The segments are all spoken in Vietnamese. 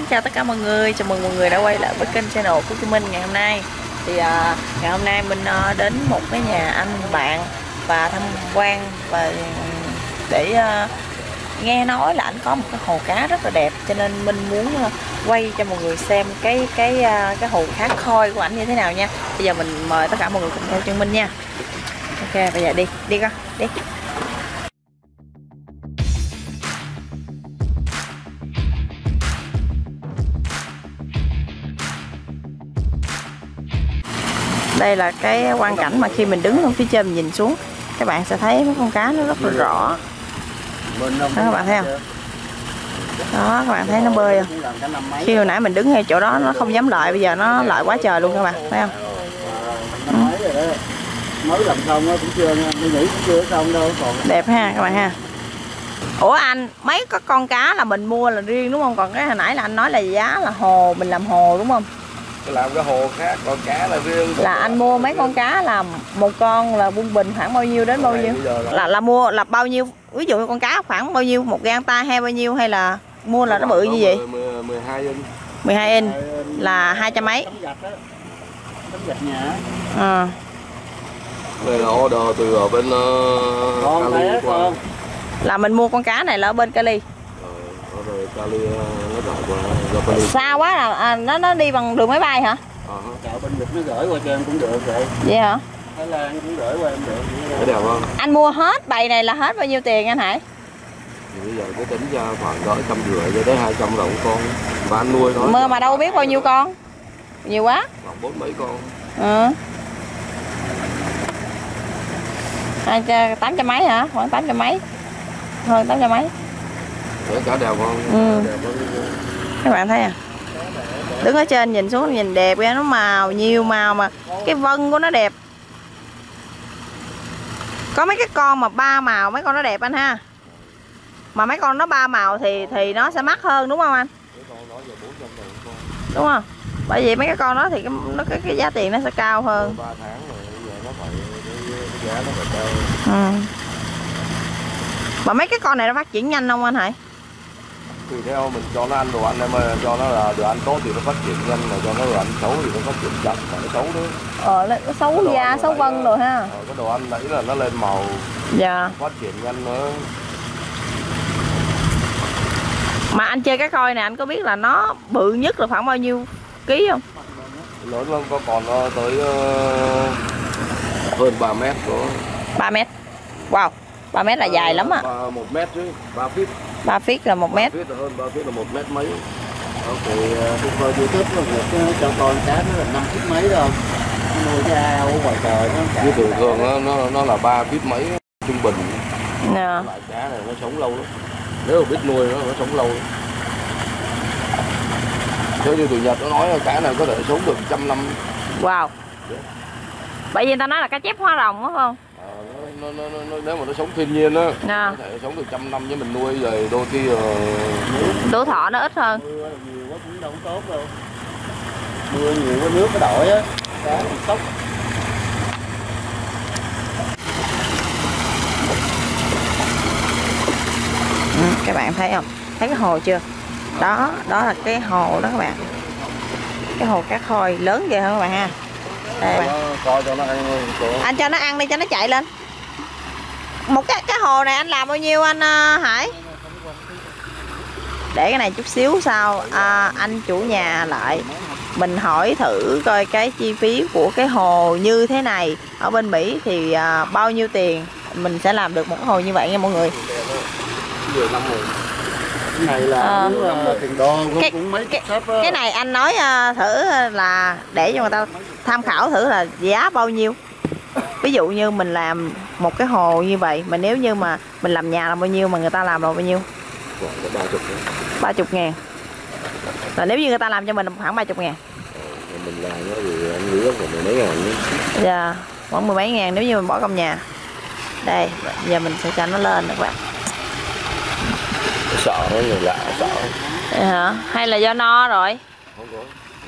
xin chào tất cả mọi người. Chào mừng mọi người đã quay lại với kênh channel của Kim Minh ngày hôm nay. Thì à, ngày hôm nay mình à, đến một cái nhà anh bạn và tham quan và ừ, để à, nghe nói là anh có một cái hồ cá rất là đẹp. Cho nên mình muốn à, quay cho mọi người xem cái cái à, cái hồ cá khôi của ảnh như thế nào nha. Bây giờ mình mời tất cả mọi người cùng theo chân Minh nha. Ok bây giờ đi đi con đi. Đây là cái quan cảnh mà khi mình đứng ở phía trên mình nhìn xuống các bạn sẽ thấy mấy con cá nó rất là rõ. Đó các bạn thấy không? Đó các bạn thấy nó bơi không? Khi hồi nãy mình đứng ngay chỗ đó nó không dám lại bây giờ nó lại quá trời luôn các bạn thấy không? Mới làm xong cũng chưa nha tôi nghĩ cũng chưa xong đâu còn đẹp ha các bạn ha. Ủa anh mấy cái con cá là mình mua là riêng đúng không? Còn cái hồi nãy là anh nói là giá là hồ mình làm hồ đúng không làm cái hồ khác còn cá là riêng. Là anh mua mấy con cá là một con là trung bình khoảng bao nhiêu đến bao nhiêu? là là mua là bao nhiêu? Ví dụ con cá khoảng bao nhiêu? Một gang tay hay bao nhiêu? Hay là mua là nó bự như vậy? 10, 12 inch. 12 inch. Là hai trăm mấy? Tấm gạch á. Tấm gạch nhà á. à. Đây là order từ ở bên uh, Cali qua. là mình mua con cá này là ở bên Cali Ờ, order Cali nó gọi qua do Cali. xa quá là à, nó nó đi bằng đường máy bay hả? Ờ, chợ bên Nhật nó gửi qua cho em cũng được vậy. Vậy hả? Thái Lan cũng gửi qua em được. Thấy đẹp không? anh mua hết bầy này là hết bao nhiêu tiền anh Hải? Thì bây giờ cứ tính ra khoảng cỡ trăm rưỡi cho tới 200 đồng con. Và anh nuôi nó mơ mà đâu biết bao nhiêu con. Nhiều quá. Khoảng bốn mấy con. ừ. Hai cha- tám trăm mấy hả? Khoảng tám trăm mấy. Hơn tám trăm mấy Cá đẹp không? Ừ. Các bạn thấy à đứng ở trên nhìn xuống nhìn đẹp ra nó màu nhiều màu mà cái vân của nó đẹp có mấy cái con mà ba màu mấy con nó đẹp anh ha mà mấy con nó ba màu thì thì nó sẽ mắc hơn đúng không anh Cái con đó giờ 400 đồng con. đúng không bởi vì mấy cái con đó thì cái nó cái, cái giá tiền nó sẽ cao hơn 3 tháng rồi bây giờ nó phải cái, cái giá nó phải cao. ừ. mà mấy cái con này nó phát triển nhanh không anh Hải Tùy theo mình cho nó ăn đồ ăn em ơi, cho nó là đồ ăn tốt thì nó phát triển nhanh, mà cho nó đồ ăn xấu thì nó phát triển chậm mà nó xấu nữa. ờ nó xấu da xấu vân rồi ha. Ờ, cái đồ ăn nãy là nó lên màu. Dạ. Phát triển nhanh nữa. Mà anh chơi cái coi này anh có biết là nó bự nhất là khoảng bao nhiêu ký không? Lớn lắm có còn nó tới ờ, hơn 3 mét có 3 mét. Wow 3 mét là dài lắm á Ba- một mét chứ 3 feet 3 feet là 1 mét. 3 feet là hơn 3 feet là một mét mấy. Thì tôi coi youtube nó Nhật cho con cá nó là năm phút mấy đâu nó nuôi cái ao ở ngoài trời nó cả như thường thường nó, nó nó là 3 feet mấy trung bình. Nè loại cá này nó sống lâu lắm. Nếu mà biết nuôi nó nó sống lâu lắm. Theo như tụi Nhật nó nói là cá này có thể sống được trăm năm. Wow. Bởi vì người ta nói là cá chép hóa rồng đúng không nó, nó, nó, nó, nếu mà nó sống thiên nhiên á nè. có thể sống được trăm năm với mình nuôi rồi đôi khi ờ, tuổi thọ nó ít hơn. Mưa nhiều quá cũng đâu tốt đâu. Mưa nhiều quá nước nó đổi á cá nó sốc. Ừ, các bạn thấy không? Thấy cái hồ chưa? Đó đó là cái hồ đó các bạn. Cái hồ cá khôi lớn vậy hả các bạn ha đây coi cho nó ăn anh cho nó ăn đi cho nó chạy lên. Một cái cái hồ này anh làm bao nhiêu anh ờ, Hải? Để cái này chút xíu sau à, anh chủ nhà lại. Mình hỏi thử coi cái chi phí của cái hồ như thế này. Ở bên Mỹ thì à, bao nhiêu tiền? Mình sẽ làm được một cái hồ như vậy nha mọi người cái này là Ờ. là tiền đô cũng, Cái- cũng mấy cái- sắp cái này anh nói à, thử là để cho người ta tham khảo thử là giá bao nhiêu. Ví dụ như mình làm một cái hồ như vậy mà nếu như mà mình làm nhà là bao nhiêu mà người ta làm là bao nhiêu? Ba chục ba chục ngàn. Là nếu như người ta làm cho mình khoảng ba chục ngàn. Mình làm nó thì anh nghĩ là khoảng mười mấy ngàn nhé. Dạ khoảng mười mấy ngàn nếu như mình bỏ công nhà. Đây giờ mình sẽ cho nó lên các bạn sợ nó người lạ sợ hả? Hay là do no rồi? Không có.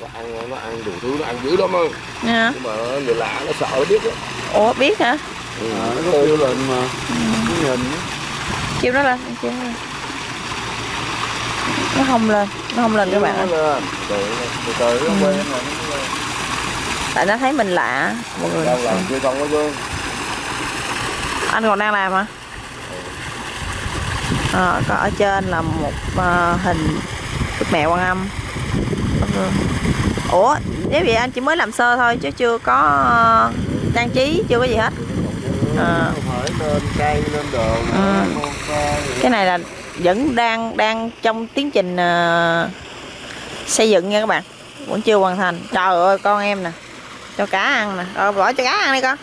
Nó ăn nó ăn đủ thứ nó ăn dữ lắm á Hả? nhưng mà người lạ nó sợ nó biết á. Ủa biết hả? Ừ. Ờ, nó có kêu lên mà. Cái nhìn á. kêu nó lên kêu nó lên. Nó không lên nó không lên các bạn ơi. Nó lên. Từ từ nó Ừ. nó quay tại nó thấy mình lạ mọi người. Đang làm chưa xong có chứ. Anh còn đang làm hả? à, Ờ, có ở trên là một à, hình đức mẹ quan âm. Ủa nếu vậy anh chỉ mới làm sơ thôi chứ chưa có ờ, trang trí chưa có gì hết. À. Ừ. cái này là vẫn đang đang trong tiến trình ờ, xây dựng nha các bạn. Vẫn chưa hoàn thành. Trời ơi con em nè. Cho cá ăn nè. Rồi bỏ cho cá ăn đi con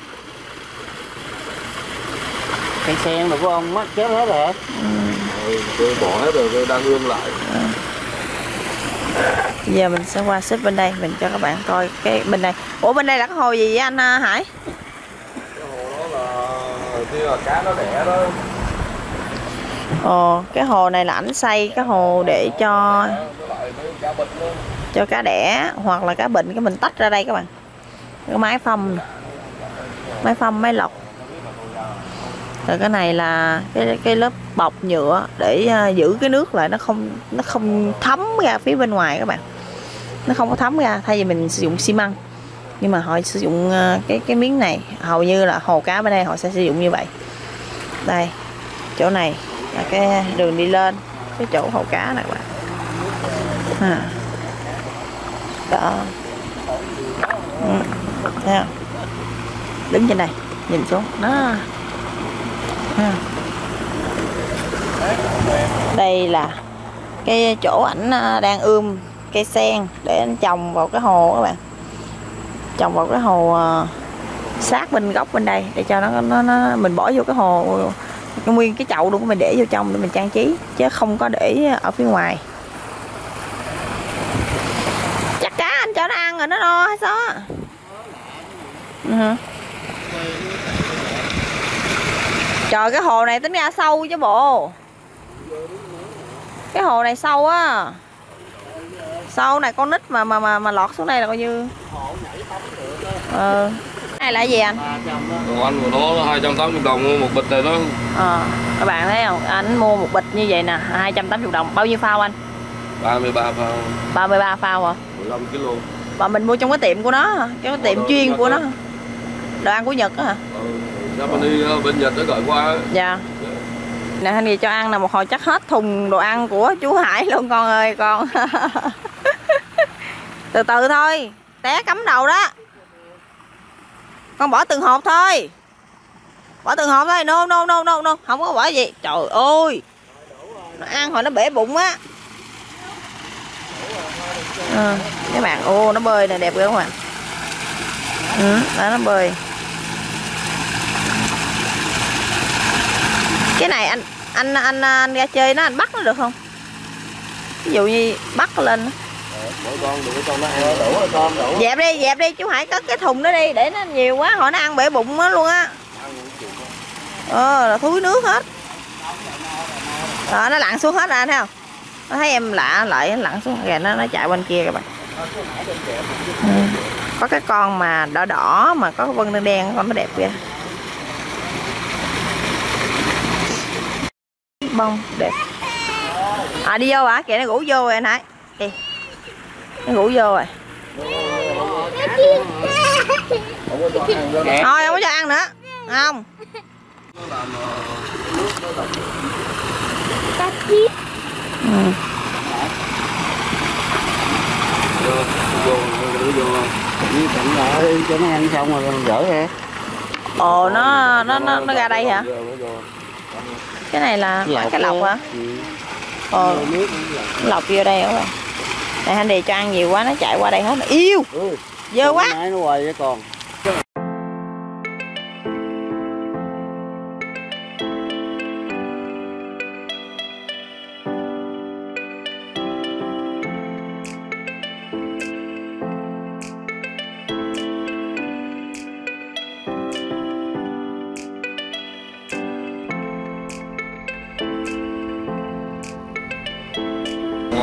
cây sen rồi của ông mất chết hết rồi ừ, tôi bỏ hết rồi tôi đang ương lại. Giờ mình sẽ qua xích bên đây mình cho các bạn coi cái bên đây. Ủa bên đây là cái hồ gì vậy anh ờ, Hải? Cái hồ đó là kia là cá nó đẻ đó. Ồ, cái hồ này là ảnh xây cái hồ để cho cho cá đẻ hoặc là cá bệnh cái mình tách ra đây các bạn. Cái máy phâm nè. máy phâm máy lọc rồi cái này là cái cái lớp bọc nhựa để à, giữ cái nước lại, nó không nó không thấm ra phía bên ngoài các bạn. Nó không có thấm ra, thay vì mình sử dụng xi măng. Nhưng mà họ sử dụng à, cái cái miếng này. Hầu như là hồ cá bên đây họ sẽ sử dụng như vậy. Đây, chỗ này là cái đường đi lên, cái chỗ hồ cá này các bạn. À. đó. Ừ. thấy không? Đứng trên đây, nhìn xuống. Đó. Đây là cái chỗ ảnh à, đang ươm cây sen để anh trồng vào cái hồ các bạn. Trồng vào cái hồ à, sát bên góc bên đây để cho nó nó, nó mình bỏ vô cái hồ nguyên cái chậu luôn mình để vô trong để mình trang trí chứ không có để ở phía ngoài. Chắc cá anh cho nó ăn rồi nó no hay sao á? Ừ hả? Trời cái hồ này tính ra sâu chứ bộ. Cái hồ này sâu á. Sâu này con nít mà mà mà mà lọt xuống đây là coi như. Ờ. Này là gì anh? Đồ ăn của nó là 280 đồng mua một bịch này đó ờ. Các bạn thấy không? Anh mua một bịch như vậy nè 280 đồng. Bao nhiêu phao anh? 33 phao. 33 phao hả? 15 kg mà mình mua trong cái tiệm của nó hả? cái tiệm Ờ, chuyên của nó. Đồ ăn của Nhật á hả? Ừ, Japanese đi ờ, bên Nhật nó gọi qua? Dạ. Nè anh gì cho ăn là một hồi chắc hết thùng đồ ăn của chú Hải luôn con ơi con. Từ từ thôi té cắm đầu đó. Con bỏ từng hộp thôi. Bỏ từng hộp thôi nô nô nô nô nô không có bỏ gì. Trời ơi. Nó ăn hồi nó bể bụng á. Ờ, ừ, các bạn ô nó bơi này đẹp ghê không ạ? Ừ, đó nó bơi. Cái này anh anh anh anh ra chơi nó anh bắt nó được không? Ví dụ như bắt nó lên. Mỗi con đủ con nó ăn đủ rồi con đủ dẹp đi dẹp đi chú hải cất cái thùng đó đi để nó nhiều quá hỏi nó ăn bể bụng nó luôn á. Ờ là thúi nước hết. Đó, nó lặn xuống hết rồi anh thấy không? Nó thấy em lạ lại lặn xuống kìa nó nó chạy bên kia các bạn. Ừ. có cái con mà đỏ đỏ mà có cái vân đen đen con nó đẹp kìa. Bông đẹp. À đi vô hả kìa nó ngủ vô rồi anh hải. Đi. Nó ngủ vô rồi. Thôi không có cho ăn nữa. Không. Ừ. cho nó ăn xong rồi gỡ ra ồ nó nó nó, nó ra đây hả cái này là cái lọc hả? Ừ. nước lọc. Vô đây các bạn? Này anh đi cho ăn nhiều quá nó chạy qua đây hết rồi. yêu! Ừ. dơ quá! nó hoài vậy còn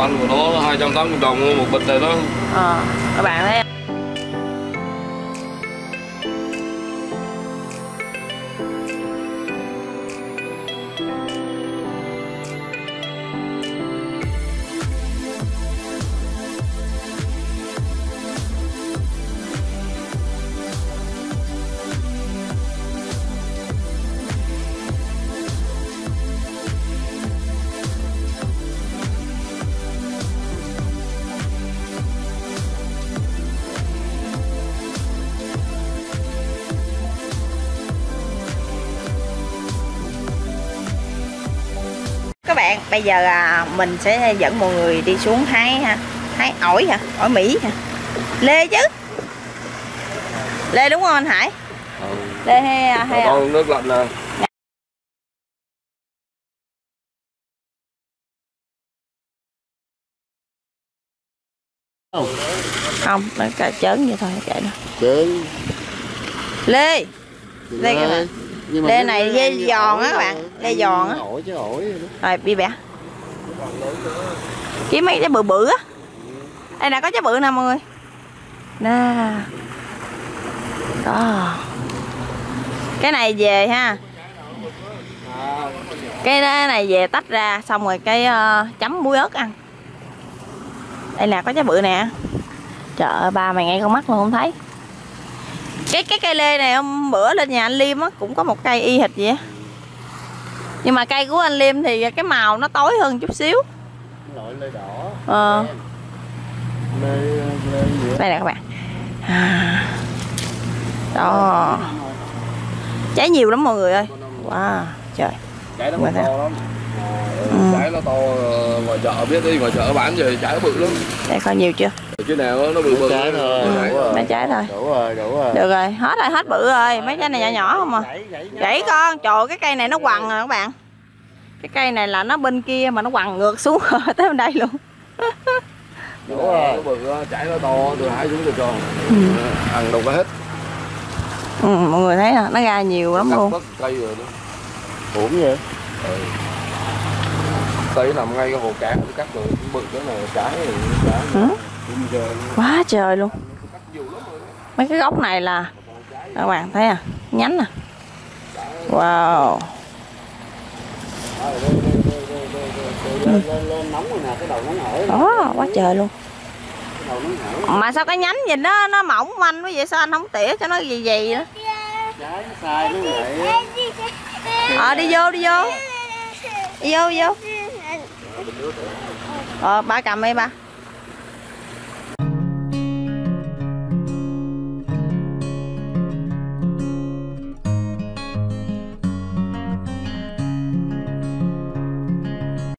ăn của nó là 280 đồng một bịch này đó. Ờ các bạn thấy bạn. Bây giờ à, mình sẽ dẫn mọi người đi xuống hái ha hái ổi hả? Ổi mỹ hả? Lê chứ. Lê đúng không anh hải? Ừ. lê hay hay ổi? con nước lạnh nè? Không. Nó cả chớn vậy thôi kệ nó. Chứ lê. Lê cái này. Nhưng mà Lê cái- này cái- lê cái giòn á các bạn, lê giòn á. ổi chứ ổi rồi đi bẻ. Kiếm mấy trái bự bự á. Đây nè có trái bự nè mọi người. Nè. Đó cái này về ha. Cái này về tách ra xong rồi cái ờ, chấm muối ớt ăn. Đây nè có trái bự nè. Trời ơi ba mày ngay con mắt luôn không thấy cái cái cây lê này hôm bữa lên nhà anh Liêm á cũng có một cây y hệt vậy á nhưng mà cây của anh Liêm thì cái màu nó tối hơn chút xíu loại lê đỏ Ờ. lê lê đây nè các bạn à. đó trái nhiều lắm mọi người ơi wow trời trái nó thế. lắm. Trái nó to ờ, ngoài chợ biết đi ngoài chợ bán về trái nó bự lắm. Đây coi nhiều chưa? Chứ nào nó bự bự trái thôi Ừ. đủ rồi. mấy trái thôi đủ rồi đủ rồi. Được rồi hết rồi hết bự rồi. Mấy trái này nhỏ nhỏ không à? Gãy con. Trời cái cây này nó quằn rồi các bạn. Cái cây này là nó bên kia mà nó quằn ngược xuống tới bên đây luôn. Đủ rồi. Nó bự trái nó to từ hai xuống từ tròn Ừ. ăn đâu có hết. Ừ, mọi người thấy nè nó ra nhiều lắm cắt luôn. cây rồi đó. Uổng vậy? Ừ. cây nằm ngay cái hồ cát nó cắt rồi cũng bự cái này trái thì trái Ừ. Quá trời luôn. Đó. mấy cái gốc này là các bạn thấy à nhánh à. Wow. Nè cái đầu nóng hổi đó quá trời luôn. Mà sao cái nhánh gì nó nó mỏng manh quá vậy? Sao anh không tỉa cho nó gì gì á. ờ đi vô đi vô. Đi vô đi vô ờ ba cầm đi ba.